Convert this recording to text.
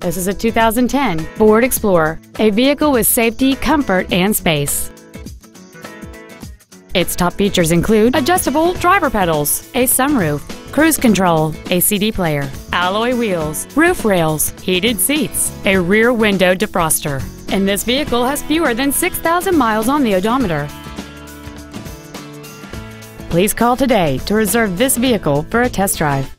This is a 2010 Ford Explorer, a vehicle with safety, comfort, and space. Its top features include adjustable driver pedals, a sunroof, cruise control, a CD player, alloy wheels, roof rails, heated seats, a rear window defroster, and this vehicle has fewer than 6,000 miles on the odometer. Please call today to reserve this vehicle for a test drive.